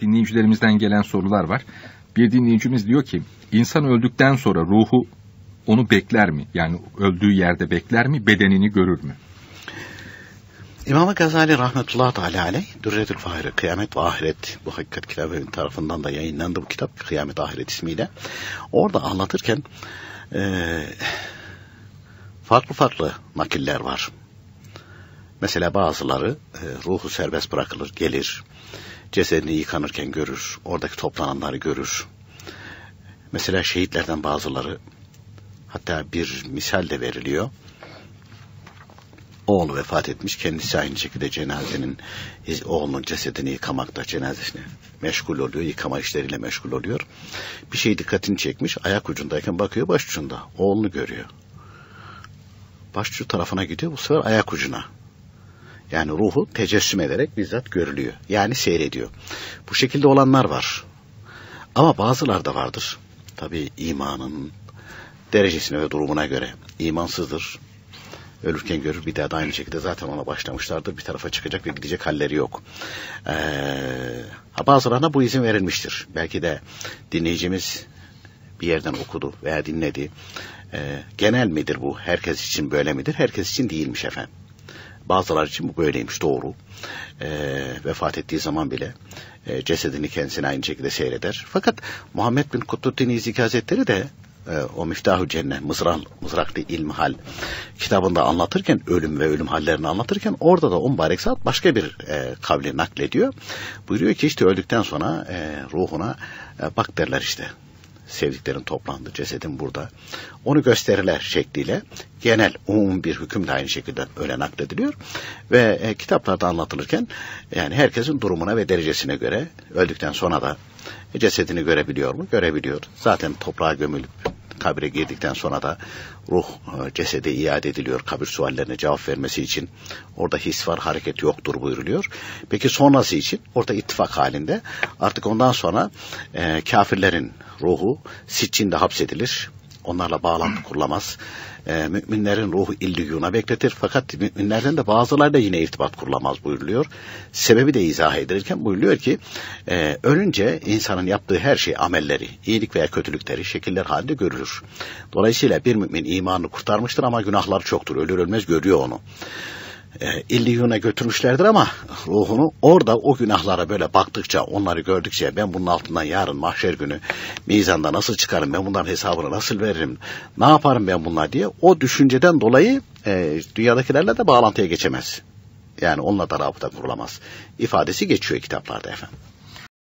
dinleyicilerimizden gelen sorular var. Bir dinleyicimiz diyor ki insan öldükten sonra ruhu onu bekler mi? Yani öldüğü yerde bekler mi? Bedenini görür mü? İmam Gazali rahmetullahi teala aleyh Dürretül Fahri Kıyamet ve Ahiret bu hakikat kitabı tarafından da yayınlandı bu kitap Kıyamet Ahiret ismiyle. Orada anlatırken e, farklı farklı nakiller var. Mesela bazıları e, ruhu serbest bırakılır, gelir. Cesedini yıkanırken görür. Oradaki toplananları görür. Mesela şehitlerden bazıları hatta bir misal de veriliyor. Oğlu vefat etmiş. Kendisi aynı şekilde cenazenin oğlunun cesedini yıkamakta cenazesini meşgul oluyor. Yıkama işleriyle meşgul oluyor. Bir şey dikkatini çekmiş. Ayak ucundayken bakıyor baş ucunda. Oğlunu görüyor. Başucu tarafına gidiyor. Bu sefer ayak ucuna. Yani ruhu tecessüm ederek bizzat görülüyor. Yani seyrediyor. Bu şekilde olanlar var. Ama bazılar da vardır. Tabi imanın derecesine ve durumuna göre. imansızdır. Ölürken görür bir daha da aynı şekilde zaten ona başlamışlardır. Bir tarafa çıkacak ve gidecek halleri yok. Ee, bazılarına bu izin verilmiştir. Belki de dinleyicimiz bir yerden okudu veya dinledi. Ee, genel midir bu? Herkes için böyle midir? Herkes için değilmiş efendim. Bazılar için bu böyleymiş doğru. E, vefat ettiği zaman bile e, cesedini kendisine aynı şekilde seyreder. Fakat Muhammed bin Kutluddin İzzik Hazretleri de e, o Miftahü Cennet, Mızrak, Mızraklı İlmihal kitabında anlatırken, ölüm ve ölüm hallerini anlatırken orada da o mübarek saat başka bir e, kavli naklediyor. Buyuruyor ki işte öldükten sonra e, ruhuna e, bak derler işte sevdiklerin toplandı, cesedin burada. Onu gösterirler şekliyle genel, umum bir hüküm de aynı şekilde öyle naklediliyor. Ve e, kitaplarda anlatılırken yani herkesin durumuna ve derecesine göre öldükten sonra da cesedini görebiliyor mu? Görebiliyor. Zaten toprağa gömülüp kabire girdikten sonra da ruh e, cesede iade ediliyor kabir suallerine cevap vermesi için. Orada his var, hareket yoktur buyuruluyor. Peki sonrası için orada ittifak halinde artık ondan sonra e, kafirlerin ruhu Siccinde hapsedilir. Onlarla bağlantı kurulamaz. E, müminlerin ruhu illiyuna bekletir. Fakat müminlerden de bazıları da yine irtibat kurulamaz buyuruluyor. Sebebi de izah edilirken buyuruluyor ki e, ölünce insanın yaptığı her şey amelleri, iyilik veya kötülükleri şekiller halinde görülür. Dolayısıyla bir mümin imanını kurtarmıştır ama günahları çoktur. Ölür ölmez görüyor onu illiyuna götürmüşlerdir ama ruhunu orada o günahlara böyle baktıkça onları gördükçe ben bunun altından yarın mahşer günü mizanda nasıl çıkarım ben bunların hesabını nasıl veririm ne yaparım ben bunlar diye o düşünceden dolayı e, dünyadakilerle de bağlantıya geçemez. Yani onunla da rabıta kurulamaz. ifadesi geçiyor kitaplarda efendim.